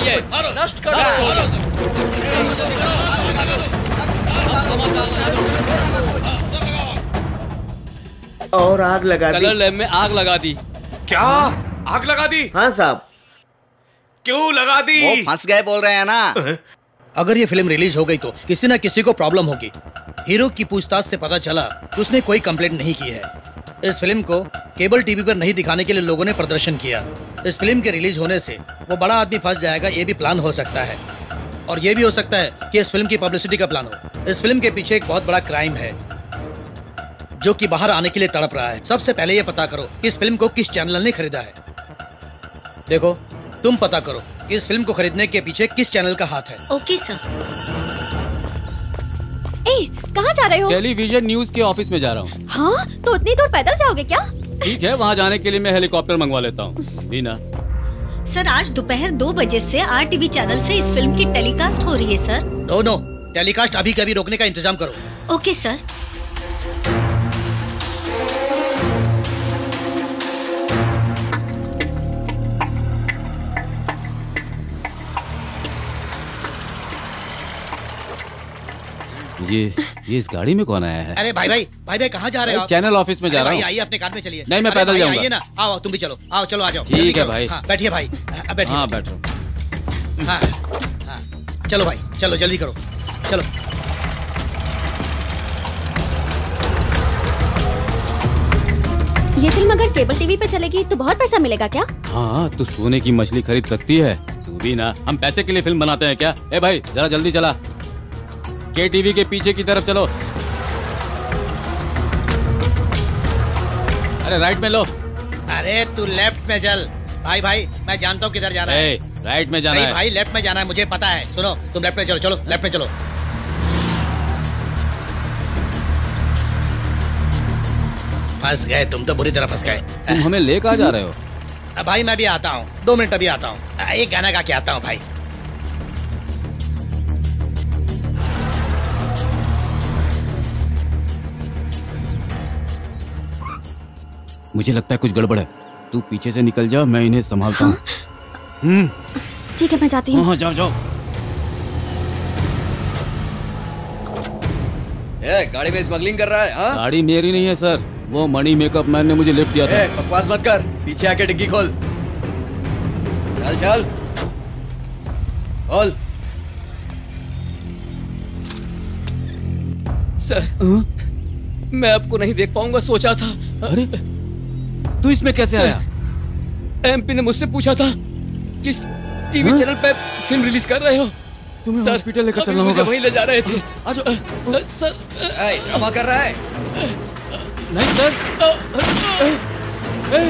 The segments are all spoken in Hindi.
चाहिए। नष्ट कर और आग लगा कलर दी लैब में आग लगा दी। क्या? आग लगा दी? हाँ साहब। क्यों लगा दी? वो फंस गए बोल रहे हैं ना। अगर ये फ़िल्म रिलीज़ हो गई तो किसी न किसी को प्रॉब्लम होगी। हीरो की पूछताछ से पता चला कि उसने कोई कंप्लेंट नहीं की है। इस फ़िल्म को केबल टीवी पर नहीं दिखाने के लिए लोगों ने प्रदर्शन किया। इस फ़िल्म के रिलीज़ होने से वो बड़ा आदमी फंस जाएगा ये भी प्लान हो सकता है। और ये भी हो सकता है कि इस फ़िल्म की पब्लिसिटी का प्लान हो। इस फ़िल्म के पीछे एक बहुत बड़ा क्राइम है जो कि बाहर आने के लिए तड़प रहा है। सबसे पहले ये पता करो कि इस फ़िल्म को किस चैनल ने खरीदा है। देखो तुम पता करो कि इस फ़िल्म को खरीदने के पीछे किस चैनल का हाथ है। Okay sir. ए कहाँ जा रहे हो? टेलीविज़न न्यूज़ के ऑफ़िस में जा रहा हूँ। हाँ तो उतनी दूर पैदल जाओगे क्या? ठीक है वहाँ जाने के लिए मैं हेलीकॉप्टर मंगवा लेता हूँ। मीना सर आज दोपहर दो बजे से आर टीवी चैनल से इस फ़िल्म की टेलीकास्ट हो रही है सर। नो नो टेलीकास्ट अभी कभी रोकने का इंतज़ाम करो। Okay sir. ये ये इस गाड़ी में कौन आया है? अरे भाई भाई भाई भाई कहाँ जा रहे हो चैनल ऑफ़िस में जा रहा हूँ। आइए अपने कार में चलिए। नहीं, मैं पैदल जाऊँगा। आइए ना। आओ आओ, तुम भी चलो। आओ चलो आ जाओ। ठीक है भाई। हाँ, बैठिए भाई। बैठिए। हाँ बैठो। हाँ हाँ। चलो भाई चलो जल्दी करो। चलो। ये फ़िल्म अगर केबल टीवी पे चलेगी तो बहुत पैसा मिलेगा क्या? हाँ तू सोने की मछली खरीद सकती है। तू भी ना। हम पैसे के लिए फ़िल्म बनाते हैं क्या? ए भाई जरा जल्दी चला। के टीवी के पीछे की तरफ़ चलो। अरे राइट में लो। अरे तू लेफ़्ट में चल। भाई भाई मैं जानता हूँ किधर जाना है। राइट में जाना है। भाई लेफ़्ट में जाना है मुझे पता है। सुनो तुम लेफ़्ट में चलो चलो लेफ़्ट में चलो। फंस गए तुम तो बुरी तरह फंस गए। तुम हमें ले कहा जा रहे हो। अब भाई मैं भी आता हूँ। दो मिनट अभी आता हूँ। एक गाना गा के आता हूँ भाई। मुझे लगता है कुछ गड़बड़ है। तू पीछे से निकल जा मैं इन्हें संभालता हूँ। हम्म। ठीक है मैं जाती हाँ। हूँ हाँ, जाओ जाओ। ए, गाड़ी में स्मगलिंग कर रहा है हाँ? गाड़ी मेरी नहीं है सर। वो मणि मेकअप मैन ने मुझे लिफ्ट दिया था। बकवास मत कर। पीछे आके डिग्गी खोल। चल चल। खोल। सर मैं आपको नहीं देख पाऊँगा सोचा था। अरे तू इसमें कैसे सर, आया? एमपी ने मुझसे पूछा था किस टीवी चैनल पे फ़िल्म रिलीज़ कर रहे हो। तुम्हें हॉस्पिटल लेकर चलना होगा। वहीं ले जा रहे थे। आज सर ड्रामा कर रहा है। नहीं सर। ए,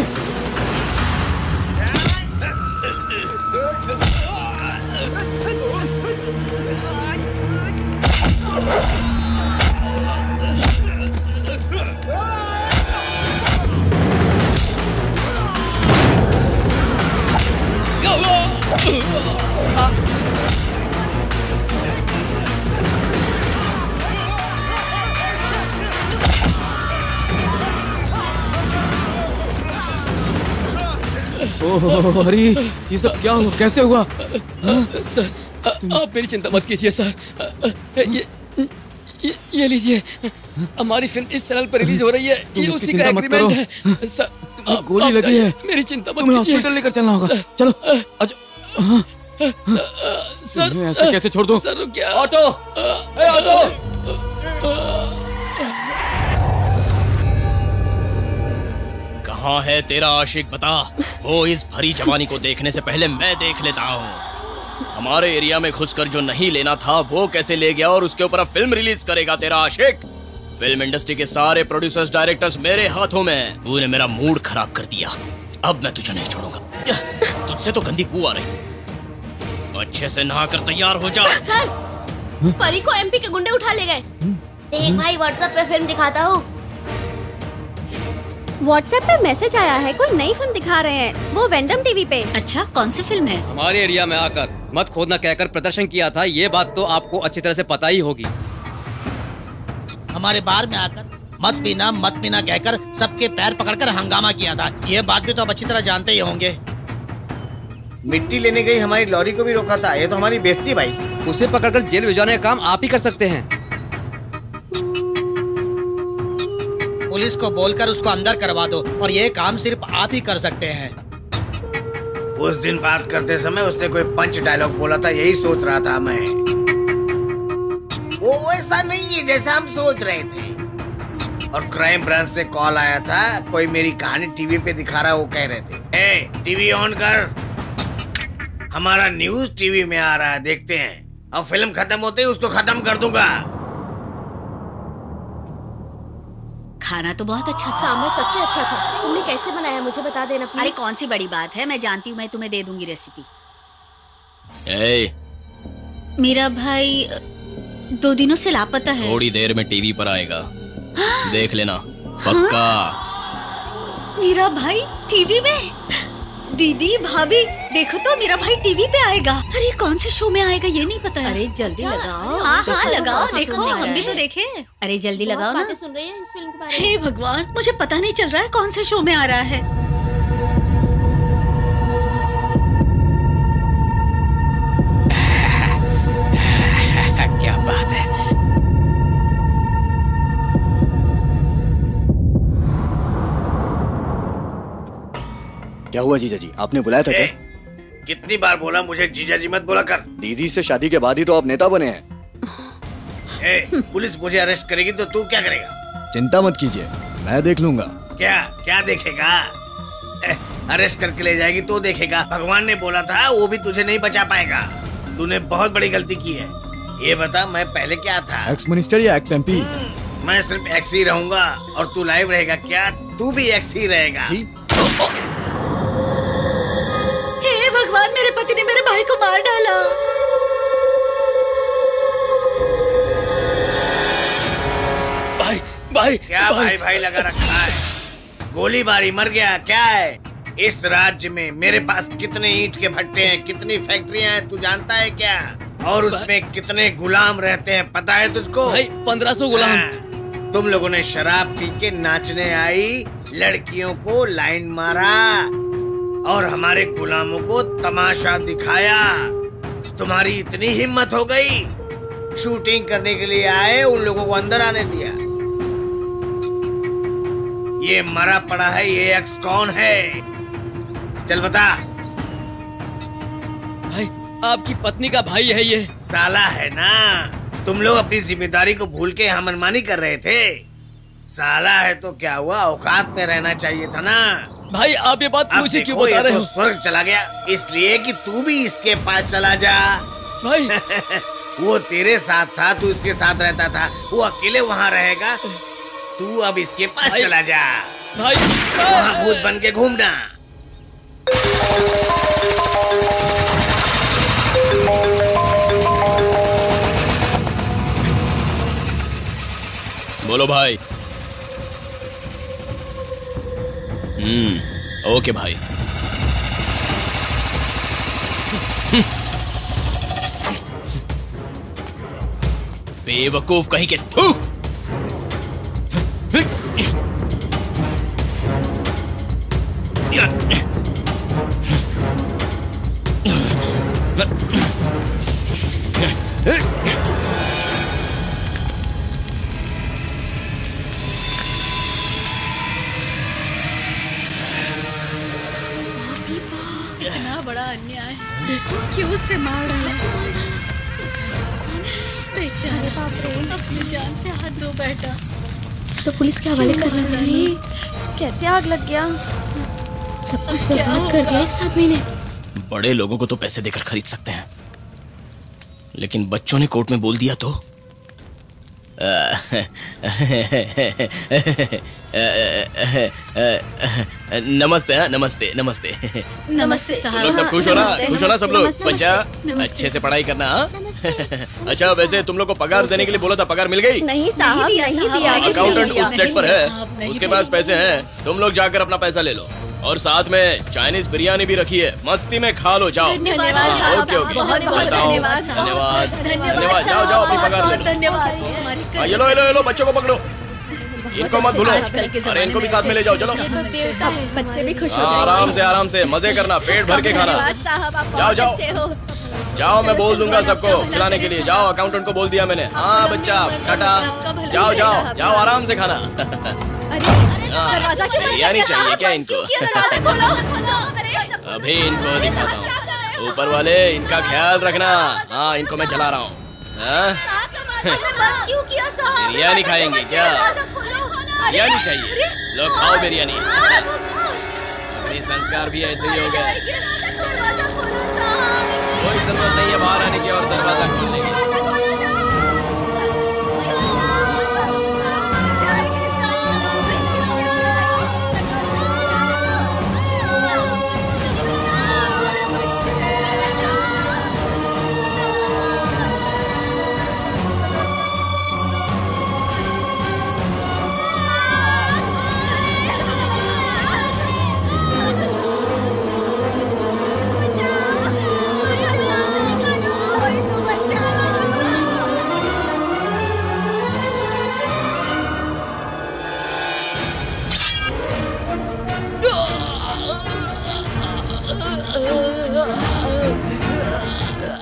ओह अरे ये सब क्या हुआ? कैसे हुआ? सर अ, आप मेरी चिंता मत कीजिए सर। ये ये, ये लीजिए। हमारी फ़िल्म इस चैनल पर रिलीज़ हो रही है। ये उसी का एग्रीमेंट है। सर गोली लगी है। मेरी चिंता मत तुम्हें कीजिए। हॉस्पिटल लेकर चलना होगा। चलो। अ, सर ऐसे कैसे छोड़ दूँ? सर रुकिए। ऑटो! ए ऑटो! कहाँ है तेरा आशिक? बता। वो इस भरी जवानी को देखने से पहले मैं देख लेता हूँ। हमारे एरिया में घुसकर जो नहीं लेना था वो कैसे ले गया और उसके ऊपर अब फ़िल्म रिलीज़ करेगा तेरा आशिक? फ़िल्म इंडस्ट्री के सारे प्रोड्यूसर्स डायरेक्टर्स मेरे हाथों में हैं। तूने मेरा मूड खराब कर दिया। अब मैं तुझे नहीं छोड़ूँगा। तुझसे तो गंदी बू आ रही। अच्छे से नहा कर तैयार हो जा। सर परी को एमपी के गुंडे उठा ले गए। देख भाई व्हाट्सएप पे फ़िल्म दिखाता हूँ। व्हाट्सएप पे मैसेज आया है कोई नई फ़िल्म दिखा रहे हैं। वो वेंडम टीवी पे। अच्छा कौन सी फ़िल्म है? हमारे एरिया में आकर मत खोदना कहकर प्रदर्शन किया था। ये बात तो आपको अच्छी तरह से पता ही होगी। हमारे बार में आकर मत पीना मत पीना कहकर सबके पैर पकड़कर हंगामा किया था। ये बात भी तो आप अच्छी तरह जानते ही होंगे। मिट्टी लेने गई हमारी लॉरी को भी रोका था। ये तो हमारी बेस्ती भाई। उसे पकड़कर जेल भिजवाने का काम आप ही कर सकते हैं। पुलिस को बोलकर उसको अंदर करवा दो और ये काम सिर्फ़ आप ही कर सकते हैं। उस दिन बात करते समय उसने कोई पंच डायलॉग बोला था यही सोच रहा था मैं। वो ऐसा नहीं है जैसा हम सोच रहे थे। और क्राइम ब्रांच से कॉल आया था कोई मेरी कहानी टीवी पे दिखा रहा वो कह रहे थे ए टीवी ऑन कर। हमारा न्यूज़ टीवी में आ रहा है देखते हैं। और फ़िल्म खत्म होते ही उसको खत्म कर दूँगा। खाना तो बहुत अच्छा था। सांभर सबसे अच्छा था। तुमने कैसे बनाया मुझे बता देना अरे कौन सी बड़ी बात है? मैं जानती हूँ मैं तुम्हें दे दूँगी रेसिपी ए, मेरा भाई दो दिनों से लापता है। थोड़ी देर में टीवी पर आएगा। देख लेना। पक्का। मेरा भाई टीवी में? दीदी भाभी देखो तो मेरा भाई टीवी पे आएगा। अरे कौन से शो में आएगा ये नहीं पता है। अरे जल्दी लगाओ। हाँ हाँ लगाओ देखो हम भी तो देखे। अरे जल्दी लगाओ ना। सुन रहे हैं इस फ़िल्म के बारे में। हे भगवान मुझे पता नहीं चल रहा है कौन से शो में आ रहा है। क्या हुआ जीजा जी? आपने बुलाया था क्या? कितनी बार बोला मुझे जीजा जी मत बोला कर। दीदी से शादी के बाद ही तो आप नेता बने हैं। ए, पुलिस मुझे अरेस्ट करेगी तो तू क्या करेगा? चिंता मत कीजिए मैं देख लूँगा। क्या क्या देखेगा? ए, अरेस्ट करके ले जाएगी तो देखेगा। भगवान ने बोला था वो भी तुझे नहीं बचा पाएगा। तूने बहुत बड़ी गलती की है। ये बता मैं पहले क्या था? एक्स मिनिस्टर या एक्स एमपी मैं सिर्फ़ एक्स ही रहूँगा और तू लाइव रहेगा। क्या? तू भी एक्स ही रहेगा। जी। भाई को मार डाला। भाई भाई क्या भाई। भाई भाई लगा रखा है? गोलीबारी मर गया क्या है? इस राज्य में मेरे पास कितने ईंट के भट्टे हैं कितनी फैक्ट्रियाँ हैं तू जानता है क्या? और उसमें कितने गुलाम रहते हैं पता है तुझको? भाई पंद्रह सौ गुलाम। हाँ, तुम लोगों ने शराब पी के नाचने आई लड़कियों को लाइन मारा। और हमारे गुलामों को तमाशा दिखाया। तुम्हारी इतनी हिम्मत हो गई। शूटिंग करने के लिए आए उन लोगों को अंदर आने दिया। ये मरा पड़ा है ये एक्स कौन है? चल बता। भाई आपकी पत्नी का भाई है ये। साला है ना? तुम लोग अपनी ज़िम्मेदारी को भूल के यहाँ मनमानी कर रहे थे। साला है तो क्या हुआ? औकात में रहना चाहिए था ना? भाई आप ये बात मुझे क्यों बता रहे तो हो? स्वर्ग चला गया इसलिए कि तू भी इसके पास चला जा। भाई। वो तेरे साथ था तू इसके साथ रहता था वो अकेले वहाँ रहेगा तू अब इसके पास चला जा। भाई वहाँ भूत बन के घूमना। बोलो भाई हम्म ओके भाई बेवकूफ़ कहीं के थू अपनी जान से हाथ धो बैठा तो पुलिस के हवाले करना चाहिए। कैसे आग लग गया? सब कुछ बर्बाद कर दिया इस आदमी ने। बड़े लोगों को तो पैसे देकर खरीद सकते हैं। लेकिन बच्चों ने कोर्ट में बोल दिया तो? नमस्ते हाँ नमस्ते नमस्ते। नमस्ते लोग सब खुश हो ना खुश हो ना सब लोग? बच्चा अच्छे से पढ़ाई करना हाँ? अच्छा वैसे तुम लोग को पगार देने के लिए बोला था पगार मिल गई? नहीं साहब नहीं दिया अकाउंटेंट उस सेट पर है। उसके पास पैसे हैं तुम लोग जाकर अपना पैसा ले लो। और साथ में चाइनीज़ बिरयानी भी रखी है। मस्ती में खा लो जाओ। धन्यवाद। धन्यवाद जाओ जाओ अपनी धन्यवाद। हाँ, ये लो ये लो लो बच्चों को पकड़ो। इनको मत भूलो। अरे इनको भी साथ में ले जाओ चलो। तो बच्चे भी खुश हो हाँ, आराम से आराम से मज़े करना पेट भर के खाना। जाओ, जाओ। जाओ मैं बोल दूँगा सबको खिलाने के लिए। जाओ अकाउंटेंट को बोल दिया मैंने। हाँ बच्चा टाटा। जाओ जाओ जाओ आराम से खाना। दरवाज़ा बिरयानी चाहिए क्या इनको? अभी इनको दिखाता हूँ। ऊपर वाले इनका ख्याल रखना। हाँ इनको मैं चला रहा हूँ। हाँ? बिरयानी खाएँगे क्या? बिरयानी चाहिए। अरे, लो खाओ बिरयानी। अपने संस्कार भी ऐसे ही हो गए कोई ज़रूरत नहीं है बाहर आने की और दरवाज़ा खोलने की।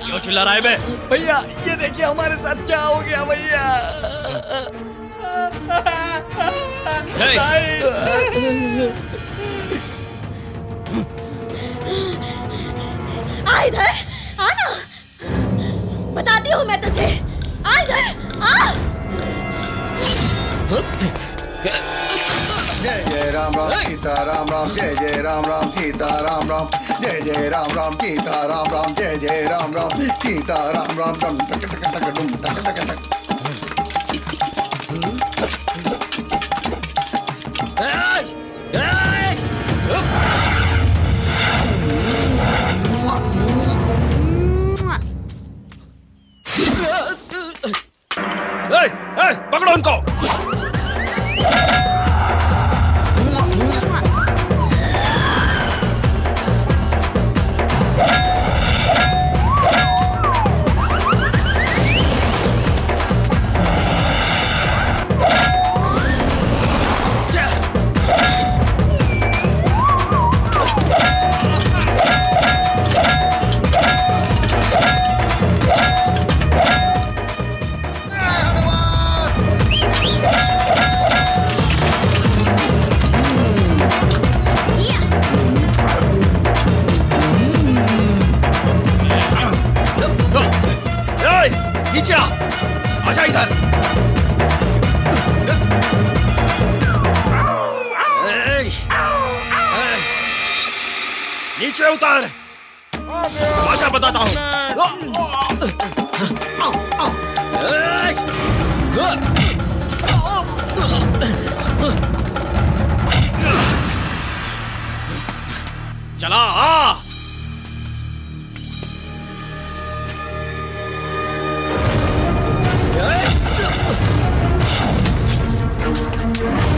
क्यों चिल्ला रहा है बे? भैया ये देखिए हमारे साथ क्या हो गया भैया। इधर आ ना। बताती हूँ मैं तुझे। आ इधर आ। जय जय राम राम सीता राम राम जय जय राम राम सीता राम राम। जय जय राम राम, सीता राम राम, जय जय राम राम, सीता राम राम राम, टक टक टक डुम, टक टक टक। नीचे उतर। आजा बताता हूँ। चला आ। थोड़ी देर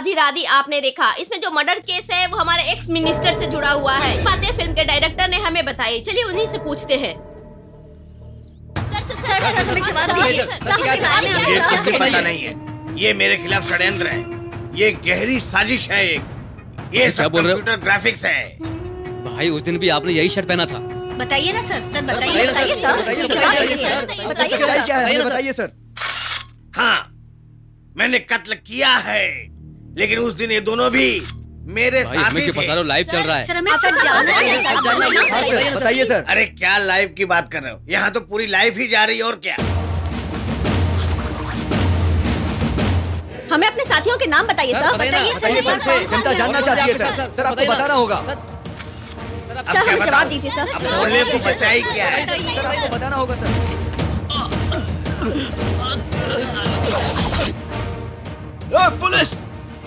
पहले हमारे टीवी चैनल पे रिलीज़ हुई फ़िल्म आधी राधी आपने देखा इसमें जो मर्डर केस है वो हमारे एक्स मिनिस्टर से जुड़ा हुआ है बातें फ़िल्म के डायरेक्टर ने हमें बताई चलिए उन्हीं से पूछते हैं। पता नहीं है ये मेरे खिलाफ षड्यंत्र है ये गहरी साजिश है एक ये सब बोल रहे हो? कंप्यूटर ग्राफिक्स है भाई उस दिन भी आपने यही शर्ट पहना था बताइए ना सर सर बताइए बताइए सर, है बताइए सर हाँ मैंने कत्ल किया है लेकिन उस दिन ये दोनों भी मेरे साथ ही थे। लाइव चल रहा है। सर बताइए सर। अरे क्या लाइव की बात कर रहे हो? यहाँ तो पूरी लाइफ ही जा रही है और क्या? हमें अपने साथियों के नाम बताइए सर बताइए सर जनता जानना चाहती है सर सर। आपको बताना होगा। सर हमें जवाब दीजिए सर। बोलने को बचाई क्या है? सर आपको बताना होगा सर। पुलिस!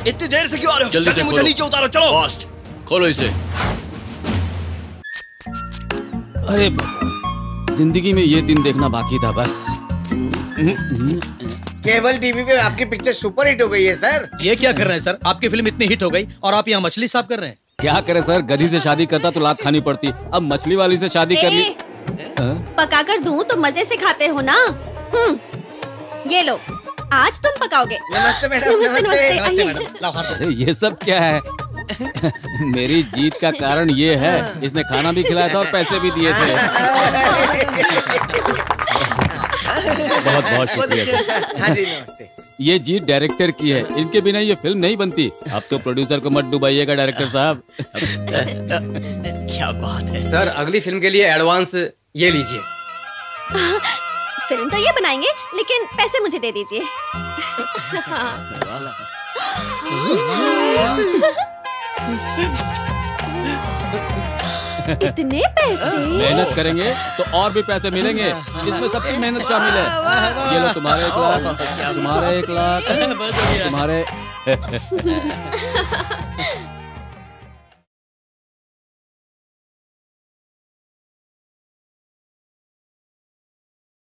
इतनी देर से क्यों आ रहे हो? जल्दी से मुझे नीचे उतारो चलो। फास्ट। खोलो इसे। अरे ज़िंदगी में ये दिन देखना बाकी था बस। केबल टीवी पे आपकी पिक्चर सुपर हिट हो गई है सर। ये क्या कर रहे हैं सर? आपकी फ़िल्म इतनी हिट हो गई और आप यहाँ मछली साफ़ कर रहे हैं। क्या करे सर? गधी से शादी करता तो लात खानी पड़ती। अब मछली वाली से शादी कर ली हाँ? पका कर दूँ तो मज़े से खाते हो ना? हम्म ये लो। आज तुम पकाओगे। नमस्ते मैडम नमस्ते नमस्ते नमस्ते नमस्ते आइए। मैडम ये सब क्या है? मेरी जीत का कारण ये है इसने खाना भी खिलाया था और पैसे भी दिए थे। बहुत बहुत शुक्रिया। हाँ जी नमस्ते। ये जीत डायरेक्टर की है इनके बिना ये फ़िल्म नहीं बनती। अब तो प्रोड्यूसर को मत डुबाइएगा डायरेक्टर साहब। क्या बात है। सर अगली फ़िल्म के लिए एडवांस ये लीजिए। फ़िल्म तो ये बनाएँगे, लेकिन पैसे मुझे दे दीजिए। इतने पैसे? मेहनत करेंगे तो और भी पैसे मिलेंगे। इसमें सबकी मेहनत शामिल है। ये लो तुम्हारे एक लाख, तुम्हारे एक लाख, तुम्हारे